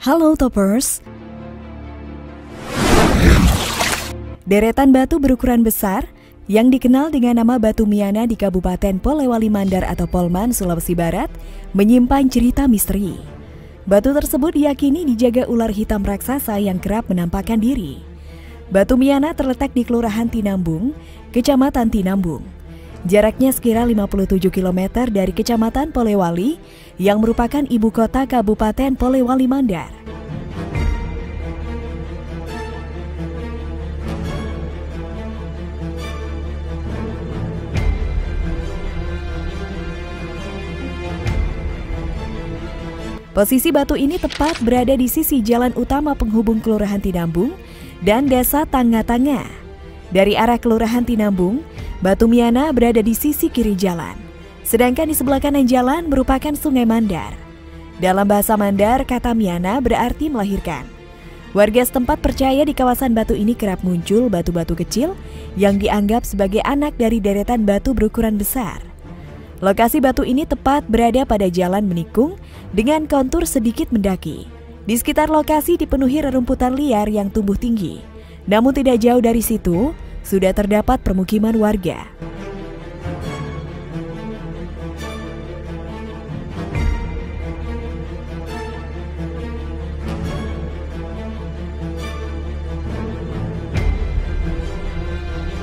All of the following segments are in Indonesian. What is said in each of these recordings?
Halo Toppers. Deretan batu berukuran besar yang dikenal dengan nama Batu Miana di Kabupaten Polewali Mandar atau Polman, Sulawesi Barat, menyimpan cerita misteri. Batu tersebut diyakini dijaga ular hitam raksasa yang kerap menampakkan diri. Batu Miana terletak di Kelurahan Tinambung, Kecamatan Tinambung. Jaraknya sekira 57 km dari Kecamatan Polewali yang merupakan ibu kota Kabupaten Polewali Mandar. Posisi batu ini tepat berada di sisi jalan utama penghubung Kelurahan Tinambung dan Desa Tangga-Tangga. Dari arah Kelurahan Tinambung, Batu Miana berada di sisi kiri jalan. Sedangkan di sebelah kanan jalan merupakan Sungai Mandar. Dalam bahasa Mandar, kata Miana berarti melahirkan. Warga setempat percaya di kawasan batu ini kerap muncul batu-batu kecil yang dianggap sebagai anak dari deretan batu berukuran besar. Lokasi batu ini tepat berada pada jalan menikung dengan kontur sedikit mendaki. Di sekitar lokasi dipenuhi rerumputan liar yang tumbuh tinggi. Namun tidak jauh dari situ, sudah terdapat permukiman warga.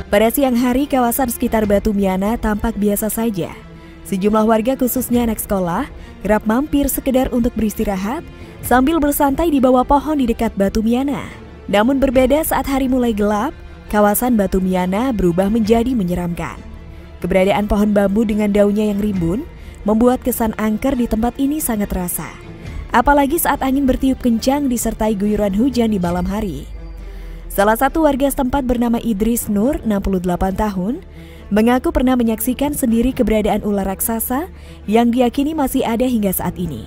Pada siang hari, kawasan sekitar Batu Miana tampak biasa saja. Sejumlah warga khususnya anak sekolah kerap mampir sekedar untuk beristirahat sambil bersantai di bawah pohon di dekat Batu Miana. Namun berbeda saat hari mulai gelap, kawasan Batu Miana berubah menjadi menyeramkan. Keberadaan pohon bambu dengan daunnya yang rimbun membuat kesan angker di tempat ini sangat terasa. Apalagi saat angin bertiup kencang disertai guyuran hujan di malam hari. Salah satu warga setempat bernama Idris Nur, 68 tahun, mengaku pernah menyaksikan sendiri keberadaan ular raksasa yang diyakini masih ada hingga saat ini.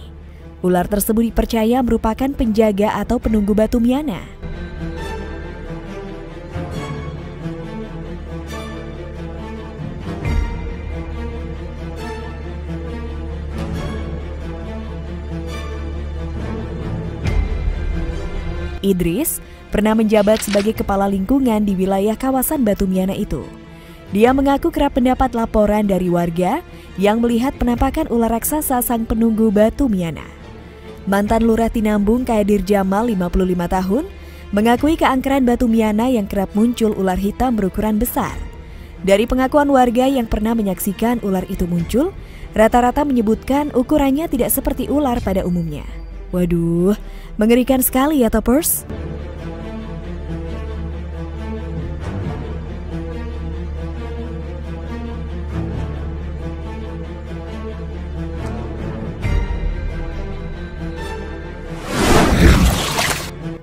Ular tersebut dipercaya merupakan penjaga atau penunggu batu miana. Idris pernah menjabat sebagai kepala lingkungan di wilayah kawasan Batu Miana itu. Dia mengaku kerap mendapat laporan dari warga yang melihat penampakan ular raksasa sang penunggu Batu Miana. Mantan Lurah Tinambung Kadir Jamal 55 tahun mengakui keangkeran Batu Miana yang kerap muncul ular hitam berukuran besar. Dari pengakuan warga yang pernah menyaksikan ular itu muncul, rata-rata menyebutkan ukurannya tidak seperti ular pada umumnya. Waduh, mengerikan sekali ya toppers.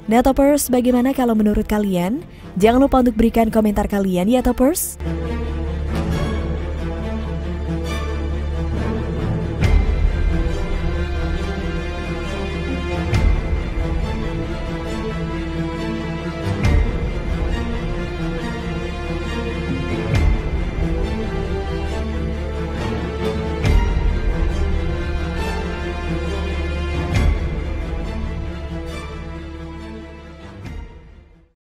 Nah Toppers, bagaimana kalau menurut kalian? Jangan lupa untuk berikan komentar kalian ya Toppers.